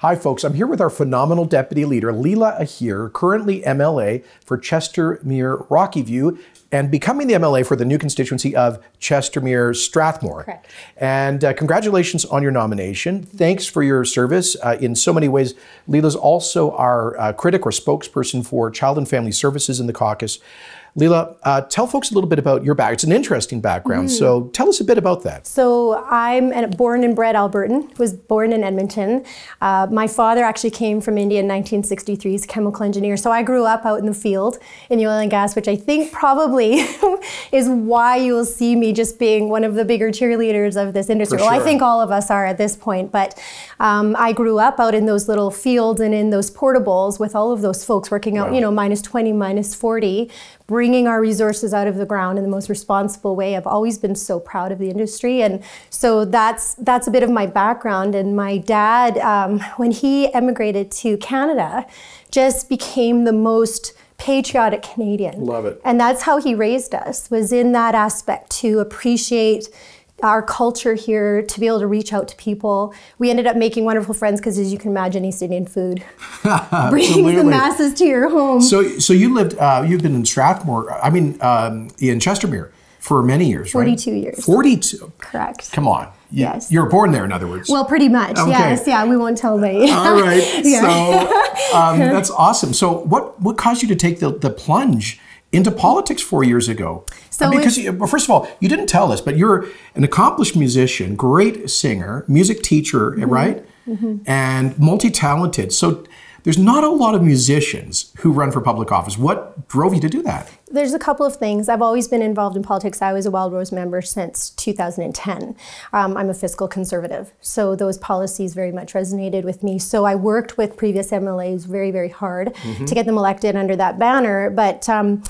Hi, folks. I'm here with our phenomenal deputy leader, Leela Aheer, currently MLA for Chestermere Rocky and becoming the MLA for the new constituency of Chestermere Strathmore. Correct. And uh, congratulations on your nomination. Thanks for your service uh, in so many ways. Leela's also our uh, critic or spokesperson for Child and Family Services in the caucus. Leela, uh, tell folks a little bit about your background. It's an interesting background, mm. so tell us a bit about that. So I'm a born and bred Albertan, was born in Edmonton. Uh, my father actually came from India in 1963, he's a chemical engineer, so I grew up out in the field in the oil and gas, which I think probably is why you'll see me just being one of the bigger cheerleaders of this industry. For well. I think all of us are at this point, but um, I grew up out in those little fields and in those portables with all of those folks working out, wow. you know, minus 20, minus 40, bringing our resources out of the ground in the most responsible way. I've always been so proud of the industry, and so that's that's a bit of my background. And my dad, um, when he emigrated to Canada, just became the most patriotic Canadian. Love it. And that's how he raised us. Was in that aspect to appreciate our culture here to be able to reach out to people. We ended up making wonderful friends because, as you can imagine, East Indian food brings the masses to your home. So, so you lived, uh, you've been in Strathmore. I mean, um, in Chestermere for many years, right? Forty-two years. Forty-two. Correct. Come on. You, yes. You were born there, in other words. Well, pretty much. Okay. Yes. Yeah. We won't tell the. All right. yeah. So um, that's awesome. So, what what caused you to take the the plunge? into politics four years ago. So because you, well, first of all, you didn't tell us, but you're an accomplished musician, great singer, music teacher, mm-hmm. right, mm-hmm. and multi-talented. So there's not a lot of musicians who run for public office. What drove you to do that? There's a couple of things. I've always been involved in politics. I was a Wildrose member since 2010. Um, I'm a fiscal conservative, so those policies very much resonated with me. So I worked with previous MLAs very, very hard mm-hmm. to get them elected under that banner. But um,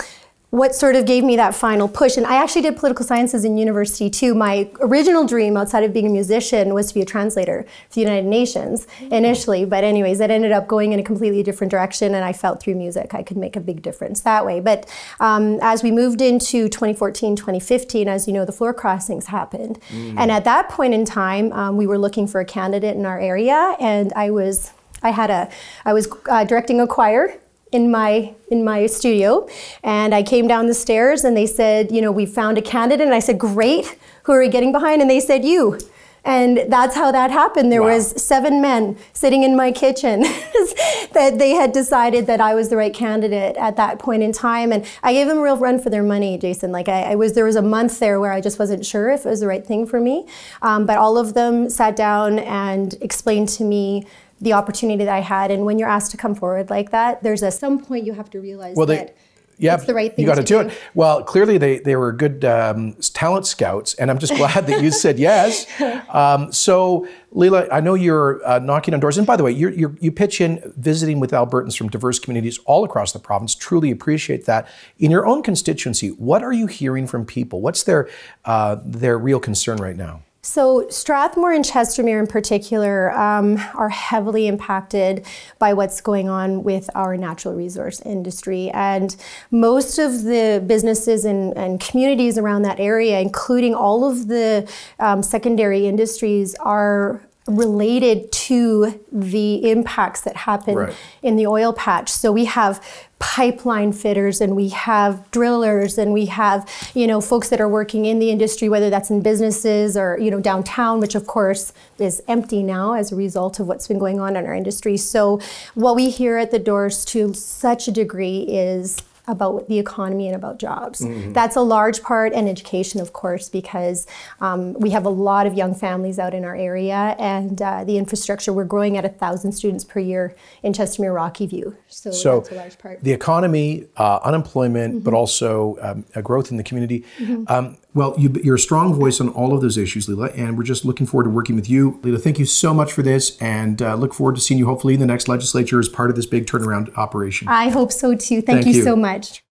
what sort of gave me that final push. And I actually did political sciences in university too. My original dream outside of being a musician was to be a translator for the United Nations initially. But, anyways, that ended up going in a completely different direction. And I felt through music I could make a big difference that way. But um, as we moved into 2014, 2015, as you know, the floor crossings happened. Mm. And at that point in time, um, we were looking for a candidate in our area. And I was I had a, I was uh, directing a choir in my in my studio and I came down the stairs and they said, you know, we found a candidate and I said, "Great. Who are we getting behind?" And they said, "You." And that's how that happened. There wow. was seven men sitting in my kitchen that they had decided that I was the right candidate at that point in time. And I gave them a real run for their money, Jason. Like I, I was, there was a month there where I just wasn't sure if it was the right thing for me. Um, but all of them sat down and explained to me the opportunity that I had. And when you're asked to come forward like that, there's at some point you have to realize well, they, that yeah, it's the right thing. You got to do it. Well, clearly they, they were good um, talent scouts, and I'm just glad that you said yes. Um, so, Leela, I know you're uh, knocking on doors, and by the way, you're, you're, you pitch in visiting with Albertans from diverse communities all across the province. Truly appreciate that. In your own constituency, what are you hearing from people? What's their uh, their real concern right now? So Strathmore and Chestermere in particular um, are heavily impacted by what's going on with our natural resource industry. And most of the businesses and, and communities around that area, including all of the um, secondary industries, are related to the impacts that happen right. in the oil patch. So we have pipeline fitters and we have drillers and we have you know folks that are working in the industry whether that's in businesses or you know downtown which of course is empty now as a result of what's been going on in our industry so what we hear at the doors to such a degree is about the economy and about jobs. Mm-hmm. That's a large part, and education, of course, because um, we have a lot of young families out in our area, and uh, the infrastructure. We're growing at a thousand students per year in Chestermere Rocky View, so, so that's a large part. The economy, uh, unemployment, mm-hmm. but also um, a growth in the community. Mm-hmm. Um, well, you, are a strong voice on all of those issues, Leela, and we're just looking forward to working with you. Leela, thank you so much for this, and uh, look forward to seeing you hopefully in the next legislature as part of this big turnaround operation. I hope so too. Thank, thank you, you so much.